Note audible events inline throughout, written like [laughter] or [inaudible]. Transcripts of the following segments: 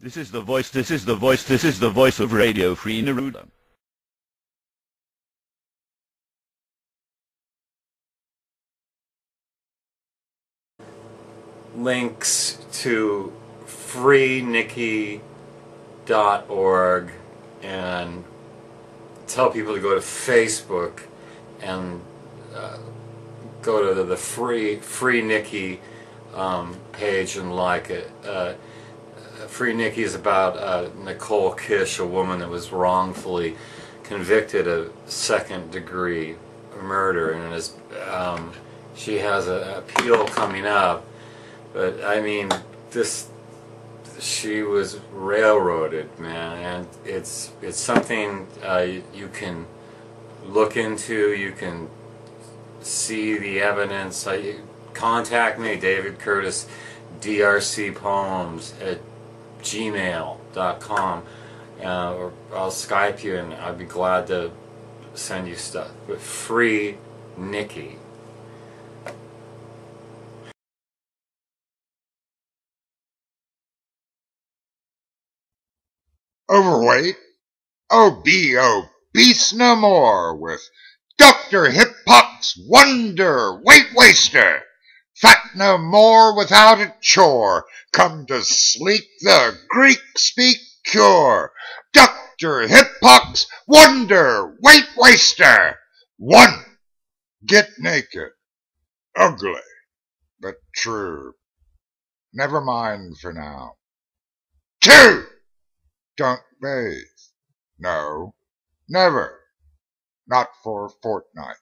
This is the voice, this is the voice, this is the voice of Radio Free Neruda. links to freenikki.org and tell people to go to Facebook and uh, go to the, the free free Nikki um, page and like it. Uh, free Nikki is about uh, Nicole Kish, a woman that was wrongfully convicted of second degree murder, and is um, she has an appeal coming up. But I mean, this she was railroaded, man, and it's it's something uh, you can look into. You can see the evidence. I, contact me, David Curtis, DRC Poems at gmail.com, uh, or I'll Skype you, and I'd be glad to send you stuff. But free Nikki. overweight, oh be obese no more with Dr. Hip Hop's Wonder Weight Waster. Fat no more without a chore. Come to sleep the Greek speak cure. Dr. Hip Hop's Wonder Weight Waster. One, get naked. Ugly, but true. Never mind for now. Two, don't bathe. No, never. Not for a fortnight.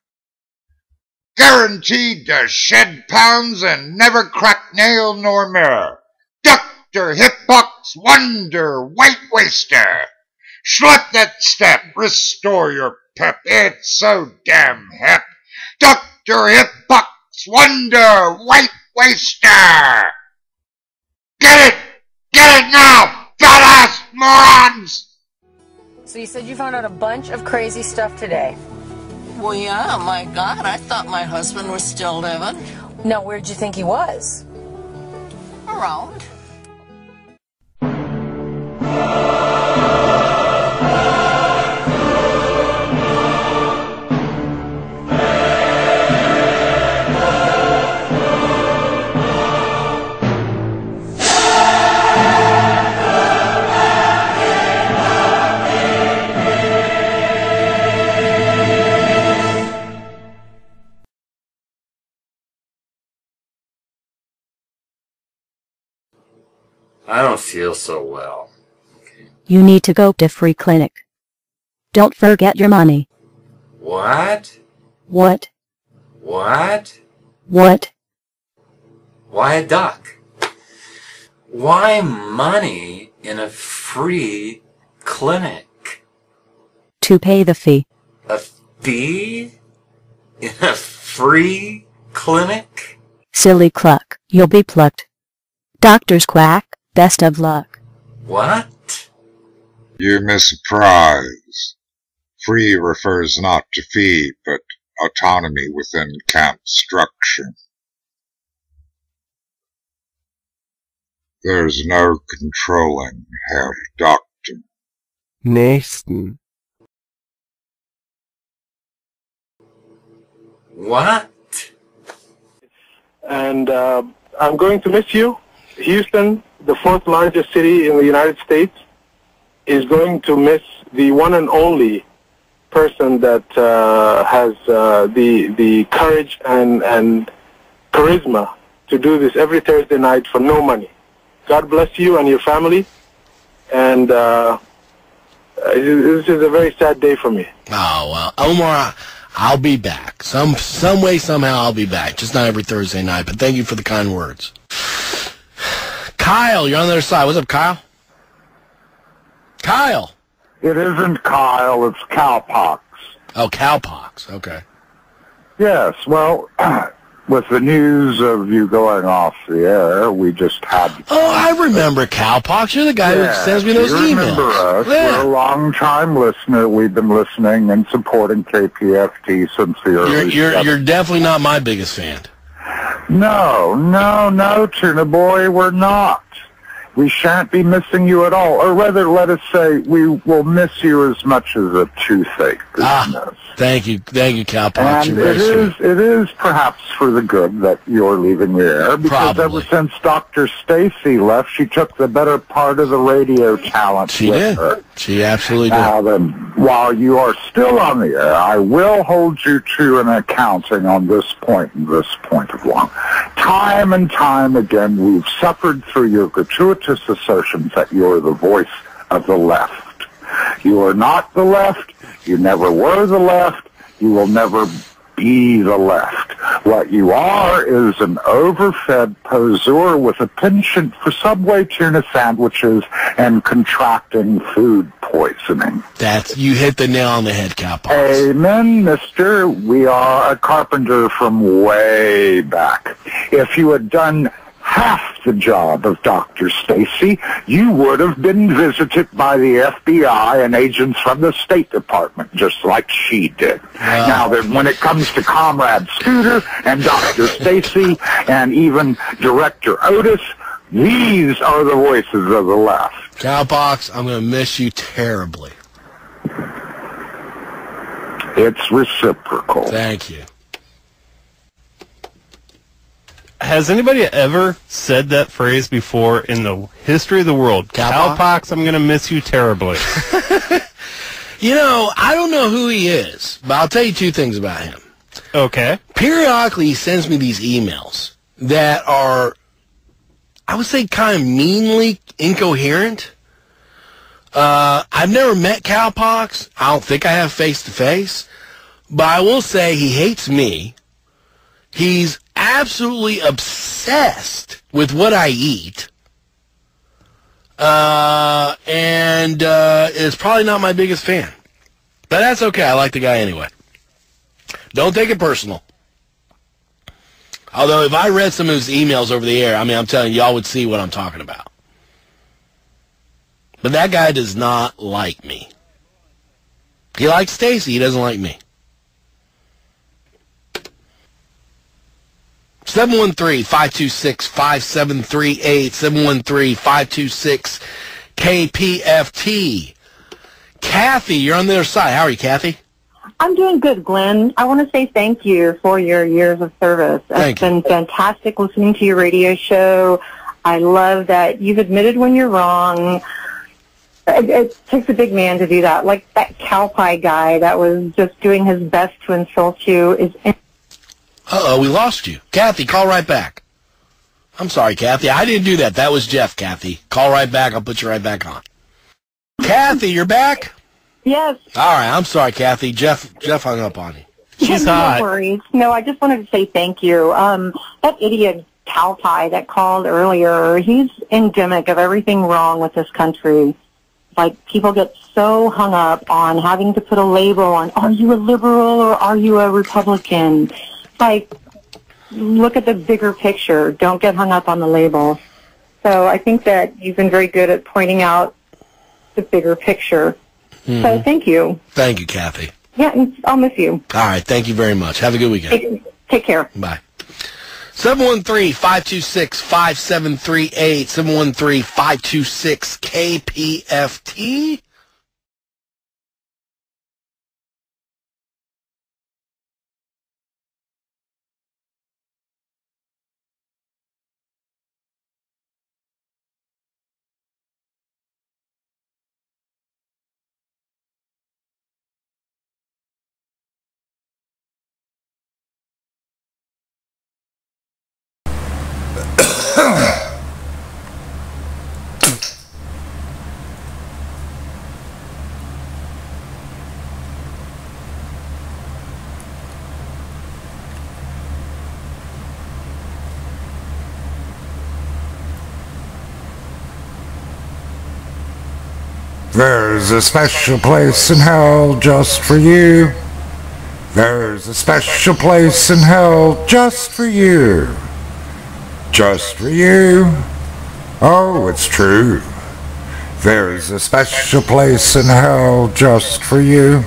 Guaranteed to shed pounds and never crack nail nor mirror. Dr. Hip Hop's Wonder Weight Waster. Slap that step, restore your pep. It's so damn hip. Dr. Hip Hop's Wonder Weight Waster. Get it! Get it now, fat ass morons! So you said you found out a bunch of crazy stuff today. Well, yeah, my God, I thought my husband was still living. No, where'd you think he was? Around. I don't feel so well. You need to go to free clinic. Don't forget your money. What? What? What? What? Why a duck? Why money in a free clinic? To pay the fee. A fee? In a free clinic? Silly cluck. You'll be plucked. Doctors quack. Best of luck. What? You miss a prize. Free refers not to fee, but autonomy within camp structure. There's no controlling Herr Doctor. Nächsten. What? and uh, I'm going to miss you. Houston, the fourth largest city in the United States, is going to miss the one and only person that uh, has uh, the the courage and and charisma to do this every Thursday night for no money. God bless you and your family, and uh, this is a very sad day for me. Oh well, Omar, I'll be back. Some some way somehow I'll be back. Just not every Thursday night. But thank you for the kind words. Kyle, you're on the other side. What's up, Kyle? Kyle. It isn't Kyle, it's cowpox. Oh, cowpox. Okay. Yes, well, [clears throat] with the news of you going off the air, we just had... Oh, I remember cowpox. You're the guy Yeah, who sends me those you emails. remember us. Yeah. We're a long-time listener. We've been listening and supporting KPFT since the You're, early you're, you're definitely not my biggest fan. No, no, no, Tuna Boy, we're not. We shan't be missing you at all. Or rather, let us say we will miss you as much as a toothache Ah, thank you, thank you, Cowpox. And it sweet. is, it is perhaps for the good that you're leaving the air because Probably. ever since Dr. Stacy left, she took the better part of the radio talent She with did. her. She absolutely did. Now then, while you are still on the air, I will hold you to an accounting on this point and this point of long. Time and time again, we've suffered through your gratuitous assertions that you're the voice of the left. You are not the left. You never were the left. You will never be the left. What you are is an overfed poseur with a penchant for Subway tuna sandwiches and contracting food poisoning. That's you hit the nail on the head, Cowpox. Amen, mister. We are a carpenter from way back. If you had done half the job of Dr. Stacy, you would have been visited by the FBI and agents from the State Department, just like she did. Now, then, when it comes to Comrade Scooter and Dr. Stacy and even Director Otis, these are the voices of the left. Cowpox, I'm gonna miss you terribly. It's reciprocal. Thank you. Has anybody ever said that phrase before in the history of the world? Cowpox? Cowpox, I'm going to miss you terribly. [laughs] You know, I don't know who he is, but I'll tell you two things about him. okay. Periodically, he sends me these emails that are, I would say, kind of meanly incoherent. Uh, I've never met Cowpox. I don't think I have face to face, but I will say he hates me. He's absolutely obsessed with what I eat. Uh, and uh, is probably not my biggest fan. But that's okay. I like the guy anyway. Don't take it personal. Although if I read some of his emails over the air, I mean, I'm telling you, y'all would see what I'm talking about. But that guy does not like me. He likes Stacy. He doesn't like me. 713-526-5738. 713-526-KPFT. Kathy, you're on the other side. How are you, Kathy? I'm doing good, Glenn. I want to say thank you for your years of service. Thank it's been fantastic listening to your radio show. I love that you've admitted when you're wrong. It, it takes a big man to do that. Like that cow pie guy that was just doing his best to insult you is Uh-oh, we lost you. Kathy, call right back. I'm sorry, Kathy. I didn't do that. That was Jeff, Kathy. Call right back. I'll put you right back on. Kathy, you're back? Yes. All right. I'm sorry, Kathy. Jeff Jeff hung up on you. no worries. No, I just wanted to say thank you. Um, that idiot cow pie that called earlier, he's endemic of everything wrong with this country. Like people get so hung up on having to put a label on, are you a liberal or are you a Republican? Like, look at the bigger picture. Don't get hung up on the label. So I think that you've been very good at pointing out the bigger picture. So Mhm. thank you. Thank you, Kathy. Yeah, and I'll miss you. All right. Thank you very much. Have a good weekend. Take, take care. Bye. 713-526-5738. 713-526-KPFT. There's a special place in hell just for you. There's a special place in hell just for you. Just for you. Oh, it's true. There's a special place in hell just for you.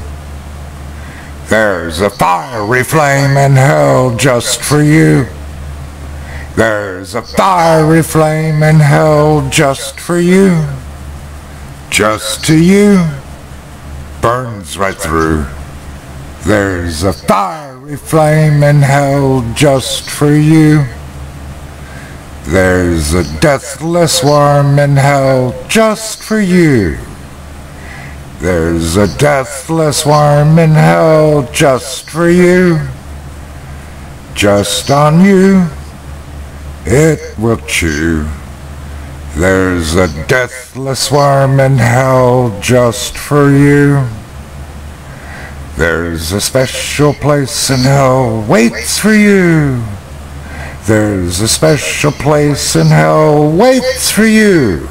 There's a fiery flame in hell just for you. There's a fiery flame in hell just for you. Just to you. Burns right through. There's a fiery flame in hell just for you. There's a deathless worm in hell just for you. There's a deathless worm in hell just for you. Just on you, it will chew. There's a deathless worm in hell just for you. There's a special place in hell waits for you. There's a special place in hell waits for you.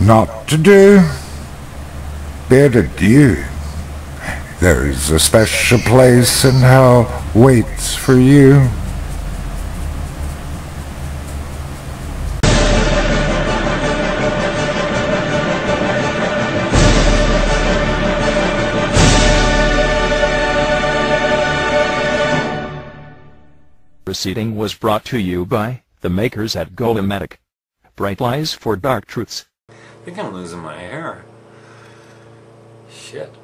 Not to do, bid adieu. There's a special place in hell waits for you. Proceeding was brought to you by the makers at Golematic. Bright lies for dark truths. I think I'm losing my hair. Shit.